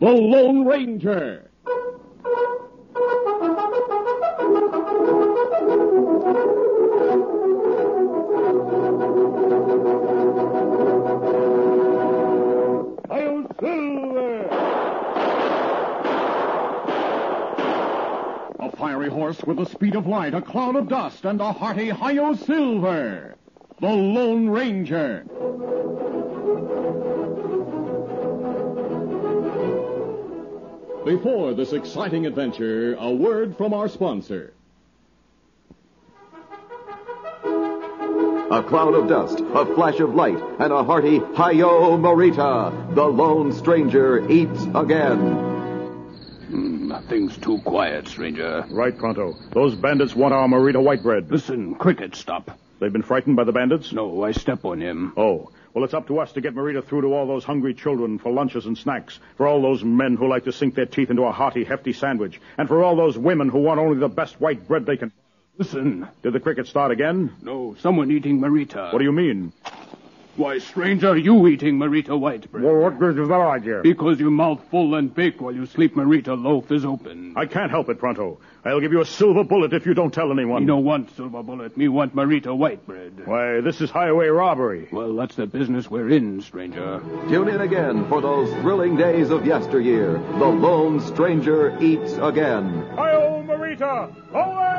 The Lone Ranger. Hail Silver! A fiery horse with the speed of light, a cloud of dust, and a hearty Hi-Yo Silver. The Lone Ranger. Before this exciting adventure, a word from our sponsor. A cloud of dust, a flash of light, and a hearty Hi-Yo Merita. The lone stranger eats again. Hmm, nothing's too quiet, stranger. Right, Pronto. Those bandits want our Merita white bread. Listen, Cricket, stop. They've been frightened by the bandits? No, I step on him. Oh. Well, it's up to us to get Merita through to all those hungry children for lunches and snacks, for all those men who like to sink their teeth into a hearty, hefty sandwich, and for all those women who want only the best white bread they can. Listen. Did the cricket start again? No, someone eating Merita. What do you mean? Why, stranger, are you eating Merita white bread. Well, what good is that idea? Because your mouth full and big while you sleep Merita loaf is open. I can't help it, Pronto. I'll give you a silver bullet if you don't tell anyone. Me no want silver bullet. Me want Merita white bread. Why, this is highway robbery. Well, that's the business we're in, stranger. Tune in again for those thrilling days of yesteryear. The lone stranger eats again. Hi-yo, Merita! Away!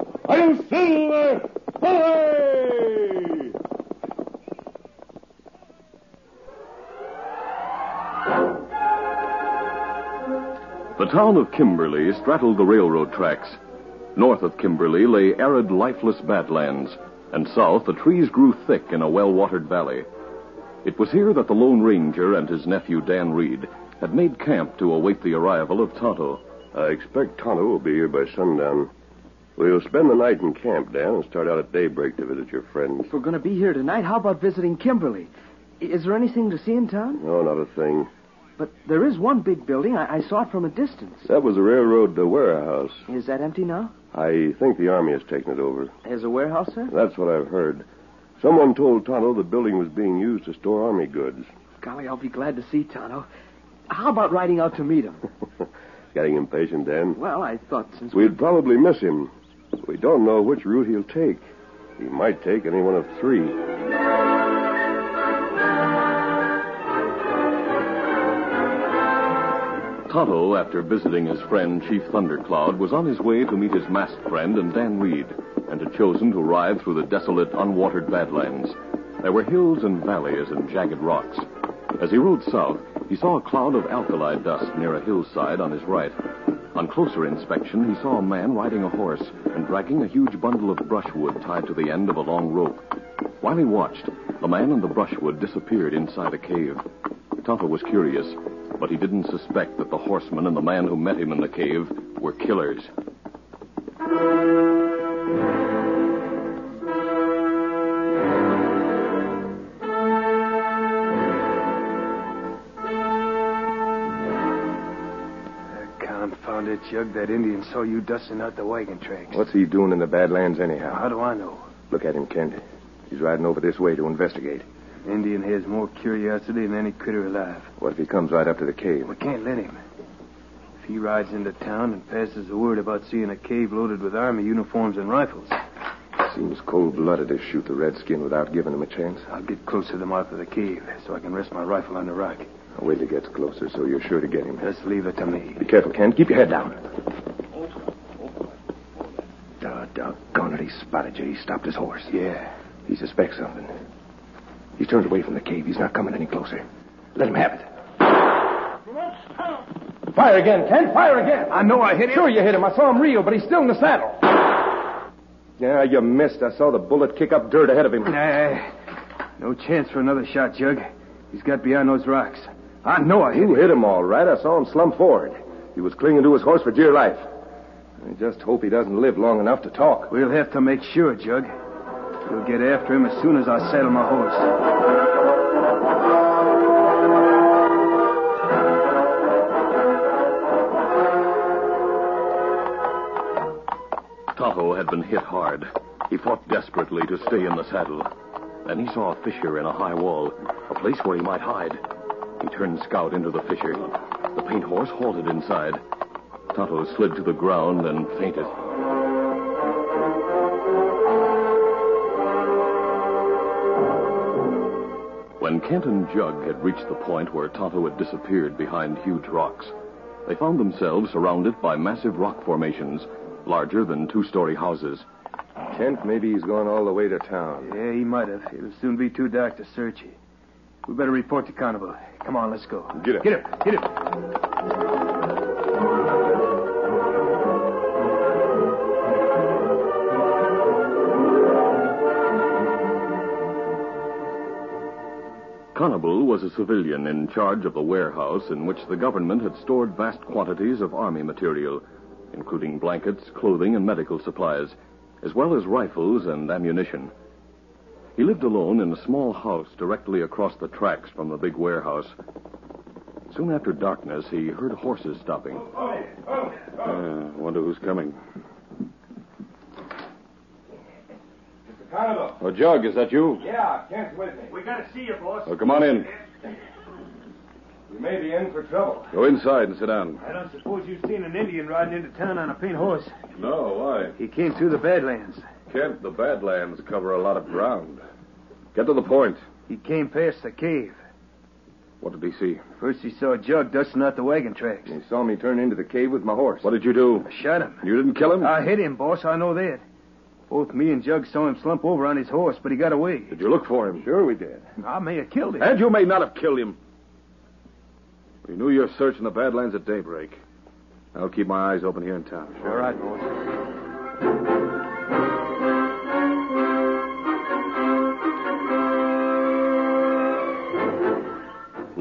I'm Silver. Hooray! The town of Kimberly straddled the railroad tracks. North of Kimberly lay arid, lifeless badlands, and south the trees grew thick in a well watered valley. It was here that the Lone Ranger and his nephew Dan Reed had made camp to await the arrival of Tonto. I expect Tonto will be here by sundown. We'll spend the night in camp, Dan, and start out at daybreak to visit your friends. If we're going to be here tonight, how about visiting Kimberly? Is there anything to see in town? No, not a thing. But there is one big building. I, I saw it from a distance. That was the railroad uh, warehouse. Is that empty now? I think the Army has taken it over. There's a warehouse, sir? That's what I've heard. Someone told Tonto the building was being used to store Army goods. Golly, I'll be glad to see Tonto. How about riding out to meet him? Getting impatient, Dan. well, I thought since We'd probably miss him. We don't know which route he'll take. He might take any one of three. Tonto, after visiting his friend Chief Thundercloud, was on his way to meet his masked friend and Dan Reed, and had chosen to ride through the desolate, unwatered badlands. There were hills and valleys and jagged rocks. As he rode south, he saw a cloud of alkali dust near a hillside on his right. On closer inspection, he saw a man riding a horse and dragging a huge bundle of brushwood tied to the end of a long rope. While he watched, the man and the brushwood disappeared inside a cave. Tonto was curious, but he didn't suspect that the horseman and the man who met him in the cave were killers. Jug. That Indian saw you dusting out the wagon tracks. What's he doing in the Badlands anyhow? How do I know? Look at him, Kent. He's riding over this way to investigate. Indian has more curiosity than any critter alive. What if he comes right up to the cave? We can't let him. If he rides into town and passes the word about seeing a cave loaded with army uniforms and rifles, Seems cold-blooded to shoot the redskin without giving him a chance. I'll get close to the mouth of the cave so I can rest my rifle on the rock. I'll wait till he gets closer so you're sure to get him. Just leave it to me. Be careful, Kent. Keep your head down. Oh, doggone it. He spotted you. He stopped his horse. Yeah. He suspects something. He's turned away from the cave. He's not coming any closer. Let him have it. Fire again, Kent. Fire again. I know I hit him. Sure you hit him. I saw him reel, but he's still in the saddle. Yeah, you missed. I saw the bullet kick up dirt ahead of him. Nah, no chance for another shot, Jug. He's got behind those rocks. I know I hit You him. hit him all right. I saw him slump forward. He was clinging to his horse for dear life. I just hope he doesn't live long enough to talk. We'll have to make sure, Jug. We'll get after him as soon as I saddle my horse. Tonto had been hit hard. He fought desperately to stay in the saddle. Then he saw a fissure in a high wall, a place where he might hide. He turned Scout into the fissure. The paint horse halted inside. Tonto slid to the ground and fainted. When Kent and Jug had reached the point where Tonto had disappeared behind huge rocks, they found themselves surrounded by massive rock formations, larger than two story houses. Kent, maybe he's gone all the way to town. Yeah, he might have. It'll soon be too dark to search you. We better report to Carnival. Come on, let's go. Get up. Get up. Get up. Conable was a civilian in charge of the warehouse in which the government had stored vast quantities of army material, including blankets, clothing, and medical supplies, as well as rifles and ammunition. He lived alone in a small house directly across the tracks from the big warehouse. Soon after darkness, he heard horses stopping. Uh, wonder who's coming. Mr. Carnival. Oh, Jug, is that you? Yeah, Kent's with me. We gotta see you, boss. Oh, come on in. We may be in for trouble. Go inside and sit down. I don't suppose you've seen an Indian riding into town on a paint horse. No, why? He came through the Badlands. Kent, the Badlands cover a lot of ground. Get to the point. He came past the cave. What did he see? First he saw Jug dusting out the wagon tracks. He saw me turn into the cave with my horse. What did you do? I shot him. You didn't kill him? I hit him, boss. I know that. Both me and Jug saw him slump over on his horse, but he got away. Did you look for him? Sure we did. I may have killed him. And you may not have killed him. We knew you were searching the Badlands at daybreak. I'll keep my eyes open here in town. All right, boss.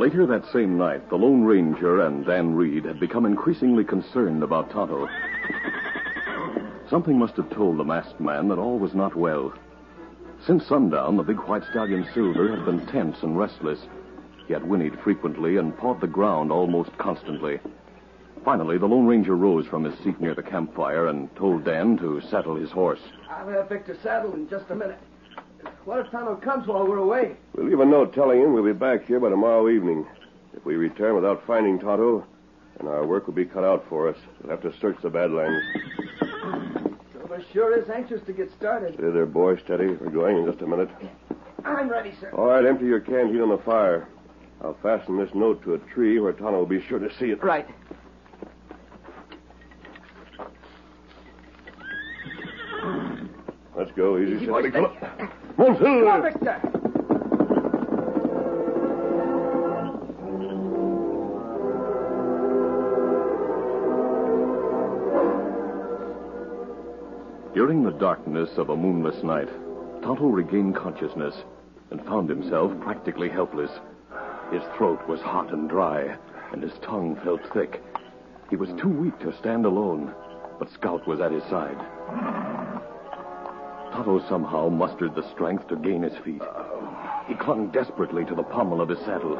Later that same night, the Lone Ranger and Dan Reed had become increasingly concerned about Tonto. Something must have told the masked man that all was not well. Since sundown, the big white stallion Silver had been tense and restless. He had whinnied frequently and pawed the ground almost constantly. Finally, the Lone Ranger rose from his seat near the campfire and told Dan to saddle his horse. I'll have Victor saddled in just a minute. What if Tonto comes while we're away? We'll leave a note telling him we'll be back here by tomorrow evening. If we return without finding Tonto, then our work will be cut out for us. We'll have to search the Badlands. Silver sure is anxious to get started. Stay there, boy. Steady. We're going in just a minute. I'm ready, sir. All right, empty your canteen on the fire. I'll fasten this note to a tree where Tonto will be sure to see it. Right. Let's go. Easy, Easy, steady. boy, steady. Come on, Come on, Silver. Victor. During the darkness of a moonless night, Tonto regained consciousness and found himself practically helpless. His throat was hot and dry, and his tongue felt thick. He was too weak to stand alone, but Scout was at his side. Tonto somehow mustered the strength to gain his feet. He clung desperately to the pommel of his saddle.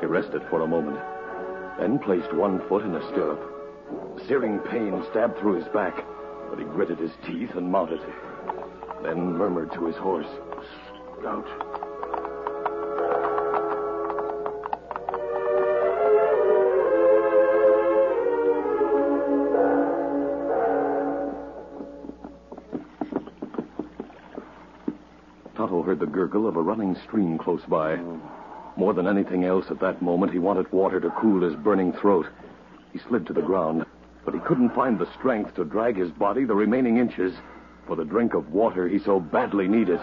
He rested for a moment, then placed one foot in a stirrup. Searing pain stabbed through his back, but he gritted his teeth and mounted. Then murmured to his horse, Scout. Heard the gurgle of a running stream close by. More than anything else at that moment, he wanted water to cool his burning throat. He slid to the ground, but he couldn't find the strength to drag his body the remaining inches for the drink of water he so badly needed.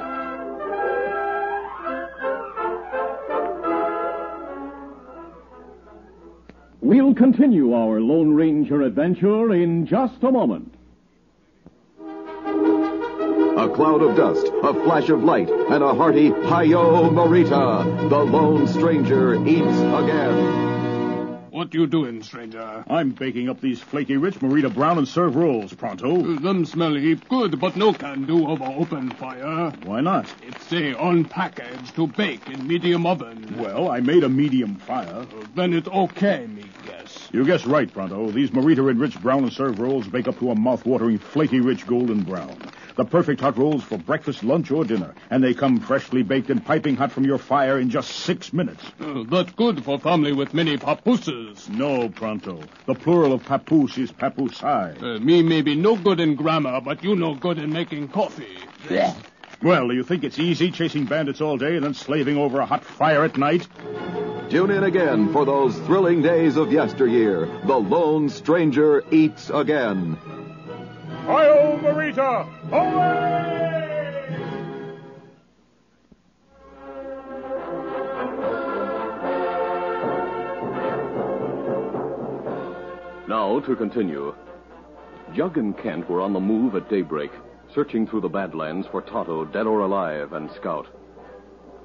We'll continue our Lone Ranger adventure in just a moment. A cloud of dust, a flash of light, and a hearty Hi-Yo Merita. The Lone Stranger eats again. What you doing, stranger? I'm baking up these flaky rich Merita Brown and serve rolls, pronto. Them smell heap good, but no can do over open fire. Why not? It's say on package to bake in medium oven. Well, I made a medium fire. Then it's okay, me guess. You guess right, Pronto. These Merita and Rich Brown and serve rolls bake up to a mouth-watering, flaky rich golden brown. The perfect hot rolls for breakfast, lunch, or dinner. And they come freshly baked and piping hot from your fire in just six minutes. Uh, that good for family with many papooses. No, Pronto. The plural of papoose is papoosai. Uh, me may be no good in grammar, but you no good in making coffee. Well, do you think it's easy chasing bandits all day and then slaving over a hot fire at night? Tune in again for those thrilling days of yesteryear. The Lone Stranger eats again. Hi-yo, Merita! Away! Now to continue. Jug and Kent were on the move at daybreak, searching through the Badlands for Tonto, dead or alive, and Scout.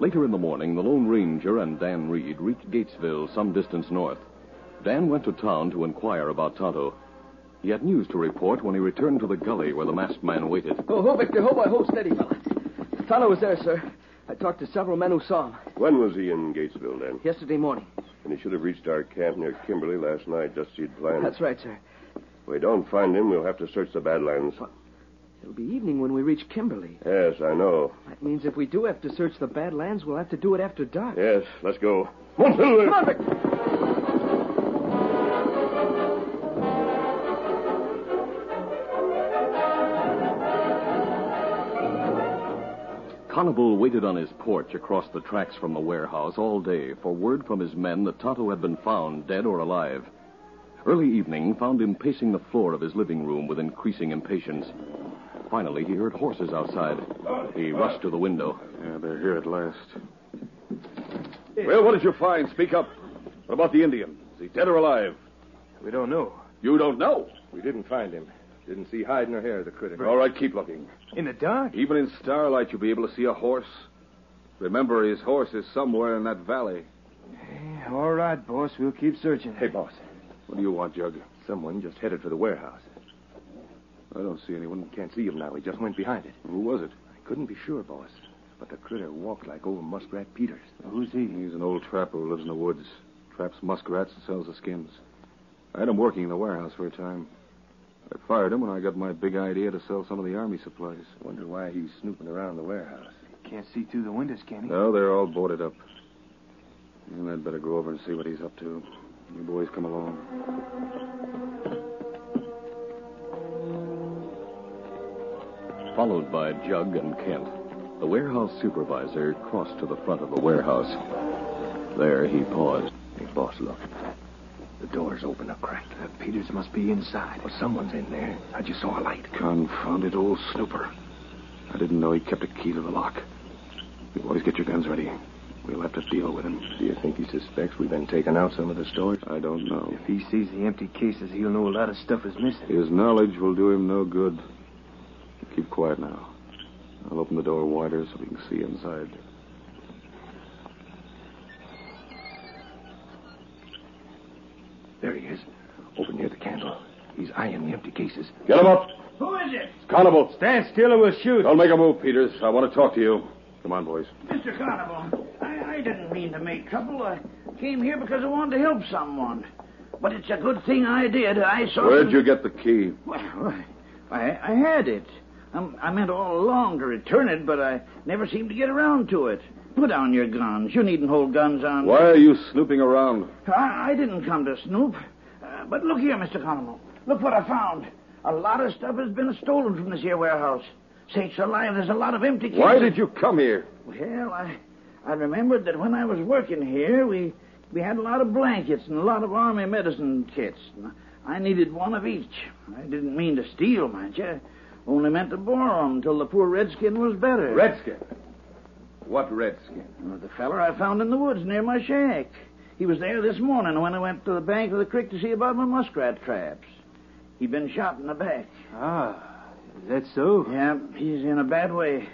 Later in the morning, the Lone Ranger and Dan Reed reached Gatesville, some distance north. Dan went to town to inquire about Tonto. He had news to report when he returned to the gully where the masked man waited. Oh, ho, Victor, ho, boy, hold steady, fella. Tonto was there, sir. I talked to several men who saw him When was he in Gatesville, then? yesterday morning. And he should have reached our camp near Kimberly last night, just as he'd planned. That's right, sir. If we don't find him, we'll have to search the Badlands. It'll be evening when we reach Kimberly. Yes, I know. That means if we do have to search the Badlands, we'll have to do it after dark. Yes, let's go. Come on, Silver. Come on, Victor. Conable waited on his porch across the tracks from the warehouse all day for word from his men that Tonto had been found, dead or alive. Early evening found him pacing the floor of his living room with increasing impatience. Finally, he heard horses outside. He rushed to the window. Yeah, they're here at last. Well, what did you find? Speak up. What about the Indian? Is he dead or alive? We don't know. You don't know. We didn't find him. Didn't see hide nor hair of the critter. All right, keep looking. In the dark? Even in starlight, you'll be able to see a horse. Remember, his horse is somewhere in that valley. Hey, all right, boss. We'll keep searching. Hey, boss. What do you want, Jug? Someone just headed for the warehouse. I don't see anyone. Can't see him now. He just went behind it. Who was it? I couldn't be sure, boss. But the critter walked like old Muskrat Peters. Who's he? He's an old trapper who lives in the woods. Traps muskrats and sells the skins. I had him working in the warehouse for a time. I fired him when I got my big idea to sell some of the army supplies. Wonder why he's snooping around the warehouse. Can't see through the windows, can he? No, they're all boarded up. And I'd better go over and see what he's up to. You boys come along. Followed by Jug and Kent, the warehouse supervisor crossed to the front of the warehouse. There he paused. Hey, boss, look. The door's open a crack. Uh, Peters must be inside. Well, someone's in there. I just saw a light. Confounded old snooper. I didn't know he kept a key to the lock. You boys get your guns ready. We'll have to deal with him. Do you think he suspects we've been taking out some of the stores? I don't know. If he sees the empty cases, he'll know a lot of stuff is missing. His knowledge will do him no good. Keep quiet now. I'll open the door wider so we can see inside. There he is. Over near the candle. He's eyeing the empty cases. Get him up. Who is it? It's Constable. Stand still or we'll shoot. Don't make a move, Peters. I want to talk to you. Come on, boys. Mr. Carnival, I, I didn't mean to make trouble. I came here because I wanted to help someone. But it's a good thing I did. I saw. Where'd some- you get the key? Well, I, I had it. Um, I meant all along to return it, but I never seemed to get around to it. Put down your guns. You needn't hold guns on. Why are you snooping around? I, I didn't come to snoop. But look here, Mr. Carnival. Look what I found. A lot of stuff has been stolen from this here warehouse. Sakes alive, there's a lot of empty cases. Why did you come here? Well, I, I remembered that when I was working here, we, we had a lot of blankets and a lot of army medicine kits. And I needed one of each. I didn't mean to steal, mind you. Only meant to borrow 'em till the poor redskin was better. Redskin. What redskin? Well, the feller I found in the woods near my shack. He was there this morning when I went to the bank of the creek to see about my muskrat traps. He'd been shot in the back. Ah, is that so? Yeah, he's in a bad way.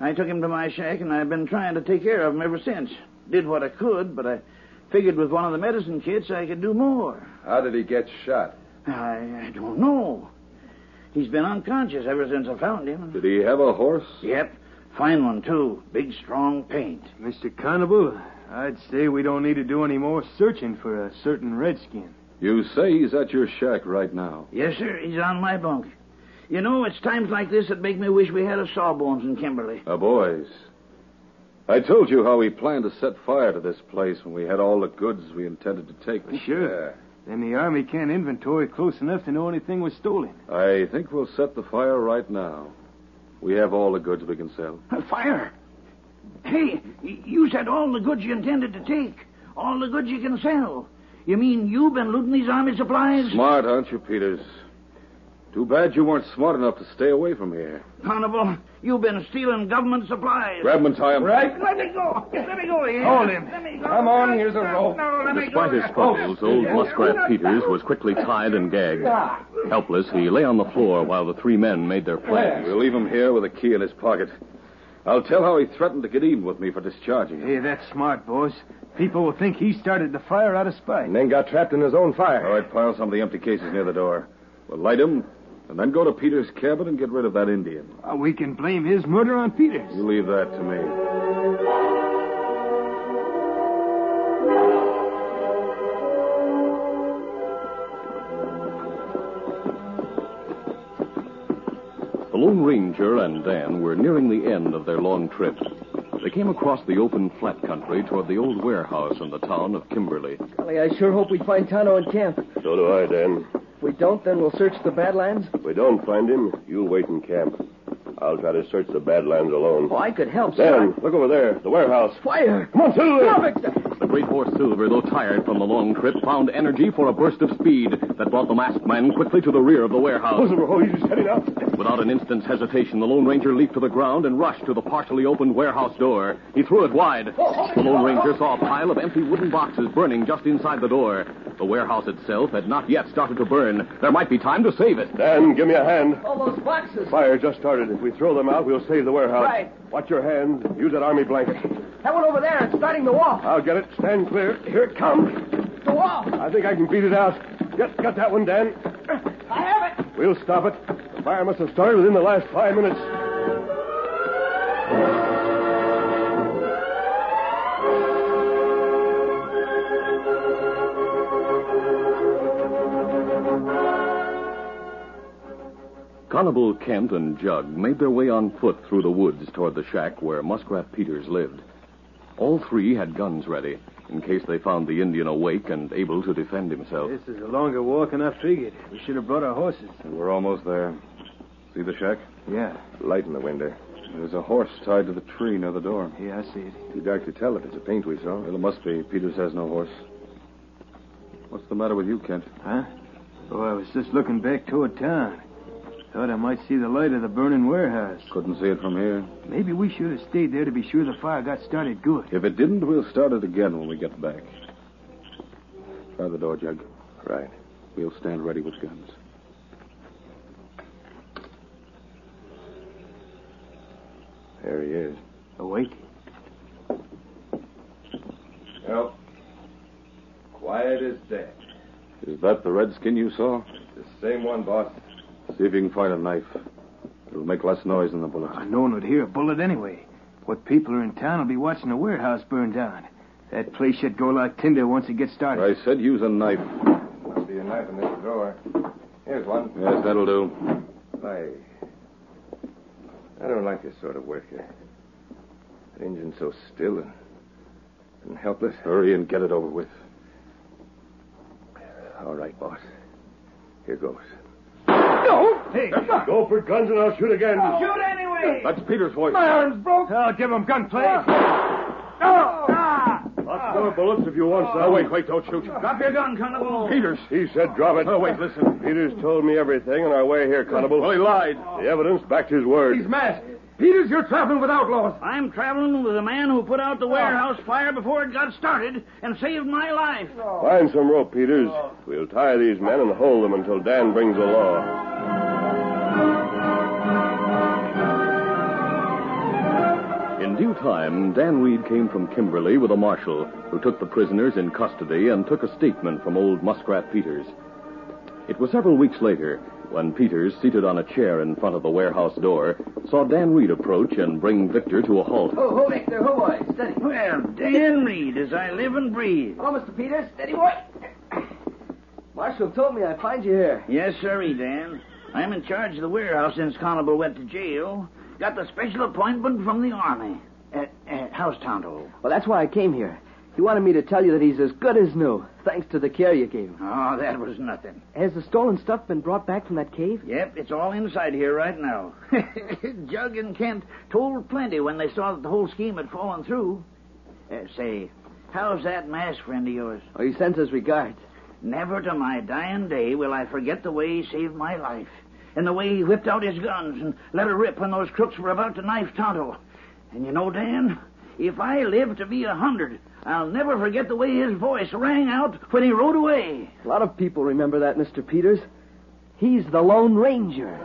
I took him to my shack, and I've been trying to take care of him ever since. Did what I could, but I figured with one of the medicine kits I could do more. How did he get shot? I, I don't know. He's been unconscious ever since I found him. Did he have a horse? Yep, fine one, too. Big, strong paint. Mr. Constable, I'd say we don't need to do any more searching for a certain redskin. You say he's at your shack right now. Yes, sir, he's on my bunk. You know, it's times like this that make me wish we had a Sawbones in Kimberly. Now, uh, boys, I told you how we planned to set fire to this place when we had all the goods we intended to take. Sure. Then the Army can't inventory close enough to know anything was stolen. I think we'll set the fire right now. We have all the goods we can sell. A fire? Hey, you said all the goods you intended to take. All the goods you can sell. You mean you've been looting these army supplies? Smart, aren't you, Peters? Too bad you weren't smart enough to stay away from here. Constable, you've been stealing government supplies. Grab him and tie him. Right. Let me go. Let me go here. Hold him. Let me go. Come on, here's a rope. No, let me Despite go. his struggles, old oh. Muskrat Peters was quickly tied and gagged. Ah. Helpless, he lay on the floor while the three men made their plans. We'll leave him here with a key in his pocket. I'll tell how he threatened to get even with me for discharging him. Hey, that's smart, boss. People will think he started the fire out of spite. And then got trapped in his own fire. All right, pile some of the empty cases near the door. We'll light him, and then go to Peter's cabin and get rid of that Indian. Uh, we can blame his murder on Peters. You leave that to me. The Lone Ranger and Dan were nearing the end of their long trip. They came across the open flat country toward the old warehouse in the town of Kimberly. Golly, I sure hope we find Tonto in camp. So do I, Dan. If we don't, then we'll search the Badlands. If we don't find him, you'll wait in camp. I'll try to search the Badlands alone. Oh, I could help, Dan, sir. look over there, the warehouse. Fire! Come on, Silver! Now, Victor! The great horse Silver, though tired from the long trip, found energy for a burst of speed that brought the masked man quickly to the rear of the warehouse. Oh, Silver, oh, he's just heading out. Without an instant's hesitation, the Lone Ranger leaped to the ground and rushed to the partially opened warehouse door. He threw it wide. Oh, oh, the Lone Ranger saw a pile of empty wooden boxes burning just inside the door. The warehouse itself had not yet started to burn. There might be time to save it. Dan, give me a hand. All those boxes. Fire just started. If we throw them out, we'll save the warehouse. Right. Watch your hands. Use that army blanket. That one over there, it's starting the wall. I'll get it. Stand clear. Here it comes. The wall. I think I can beat it out. Get, get that one, Dan. I have it. We'll stop it. The fire must have started within the last five minutes. Constable Kent and Jug made their way on foot through the woods toward the shack where Muskrat Peters lived. All three had guns ready in case they found the Indian awake and able to defend himself. This is a longer walk than I figured. We should have brought our horses. We're almost there. See the shack? Yeah, Light in the window. There's a horse tied to the tree near the door. yeah, I see it. Too dark to tell if it's a paint we saw. Well, it must be. Peters has no horse. What's the matter with you, Kent? Huh? Oh, I was just looking back toward town. Thought I might see the light of the burning warehouse. Couldn't see it from here. Maybe we should have stayed there to be sure the fire got started good. If it didn't, we'll start it again when we get back. Try the door, Jug. Right. We'll stand ready with guns. There he is. Awake? Well, quiet as death. Is that the redskin you saw? The same one, boss. See if you can find a knife. It'll make less noise than the bullet. Uh, no one would hear a bullet anyway. What people are in town will be watching the warehouse burn down. That place should go like tinder once it gets started. I said use a knife. Must be a knife in this drawer. Here's one. Yes, that'll do. I. I don't like this sort of work. That engine's so still and, and helpless. Hurry and get it over with. All right, boss. Here goes. No! Hey, Go for guns and I'll shoot again. shoot anyway! That's Peter's voice. My arm's broke. I'll give him gunplay. Oh! Ah! Lots more bullets if you want some. Oh, wait, wait, don't shoot. Drop your gun, Constable. Peters. He said drop it. Oh, wait, listen. Peters told me everything on our way here, Constable. Well, he lied. The evidence backed his word. He's masked. Peters, you're traveling with outlaws. I'm traveling with a man who put out the oh. warehouse fire before it got started and saved my life. Oh. Find some rope, Peters. Oh. We'll tie these men and hold them until Dan brings the law. In due time, Dan Reed came from Kimberly with a marshal who took the prisoners in custody and took a statement from old Muskrat Peters. It was several weeks later when Peters, seated on a chair in front of the warehouse door, saw Dan Reed approach and bring Victor to a halt. Oh, ho, Victor, ho, boy. Steady. Well, Dan Reed, as I live and breathe. Oh, Mr. Peters, steady, boy. Marshal told me I'd find you here. Yes, sirree, Dan. I'm in charge of the warehouse since Constable went to jail. Got the special appointment from the Army. Uh, uh, how's Tonto? Well, that's why I came here. He wanted me to tell you that he's as good as new, thanks to the care you gave him. Oh, that was nothing. Has the stolen stuff been brought back from that cave? Yep, it's all inside here right now. Jug and Kent told plenty when they saw that the whole scheme had fallen through. Uh, say, how's that masked friend of yours? Oh, he sends his regards. Never to my dying day will I forget the way he saved my life. And the way he whipped out his guns and let her rip when those crooks were about to knife Tonto. And you know, Dan, if I live to be a hundred, I'll never forget the way his voice rang out when he rode away. A lot of people remember that, Mr. Peters. He's the Lone Ranger.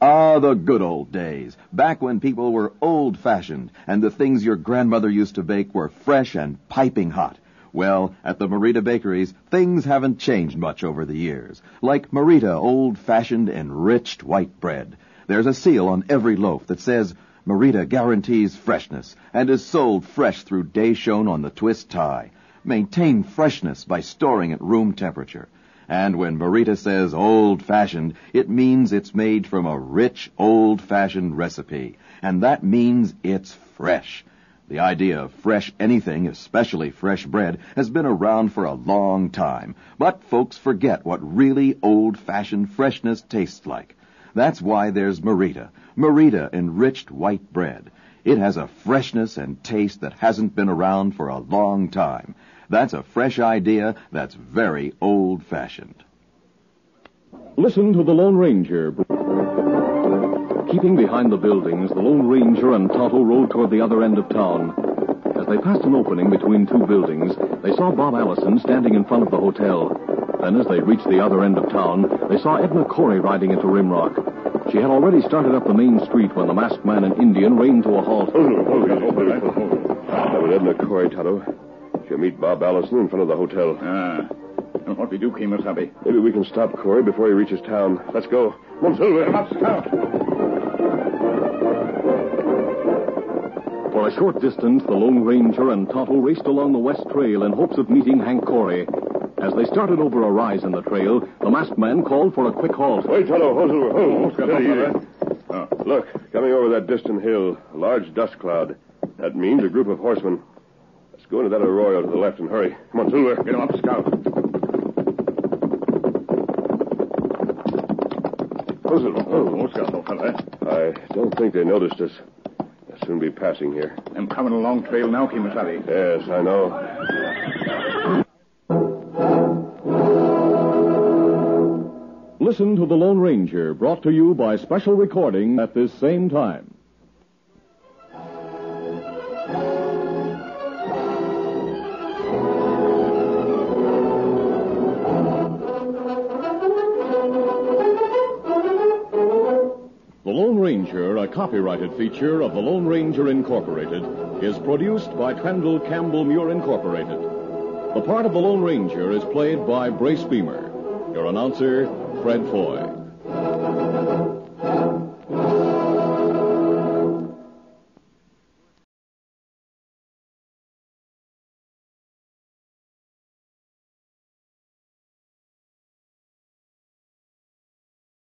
Ah, the good old days. Back when people were old fashioned and the things your grandmother used to bake were fresh and piping hot. Well, at the Merita Bakeries, things haven't changed much over the years. Like Merita old fashioned enriched white bread. There's a seal on every loaf that says Merita guarantees freshness and is sold fresh through day shown on the twist tie. Maintain freshness by storing at room temperature. And when Merita says old fashioned, it means it's made from a rich, old fashioned recipe. And that means it's fresh. The idea of fresh anything, especially fresh bread, has been around for a long time. But folks forget what really old fashioned freshness tastes like. That's why there's Merita. Merita enriched white bread. It has a freshness and taste that hasn't been around for a long time. That's a fresh idea that's very old fashioned. Listen to the Lone Ranger. Keeping behind the buildings, the Lone Ranger and Tonto rode toward the other end of town. As they passed an opening between two buildings, they saw Bob Allison standing in front of the hotel. Then, as they reached the other end of town, they saw Edna Corey riding into Rimrock. She had already started up the main street when the masked man and Indian reined to a halt. That was Edna Corey, Tonto. She'll meet Bob Allison in front of the hotel. Ah. And what we do, Kemosabe? Maybe we can stop Corey before he reaches town. Let's go. Come on, Silver. Up, scout. A short distance, the Lone Ranger and Tonto raced along the west trail in hopes of meeting Hank Corey. As they started over a rise in the trail, the masked man called for a quick halt. Wait, Tonto. Hold, Silver. Hold. Steady, easy. Oh. Look, coming over that distant hill, a large dust cloud. That means a group of horsemen. Let's go into that arroyo to the left and hurry. Come on, Silver. Get him up, scout. Oh, Silver. Oh, scout, old fella. I don't think they noticed us. They'll soon be passing here. I'm coming along trail now, Kemosabe. Yes, I know. Listen to The Lone Ranger, brought to you by special recording at this same time. Lone Ranger, a copyrighted feature of The Lone Ranger Incorporated, is produced by Trendle Campbell Muir Incorporated. The part of the Lone Ranger is played by Brace Beemer. Your announcer, Fred Foy.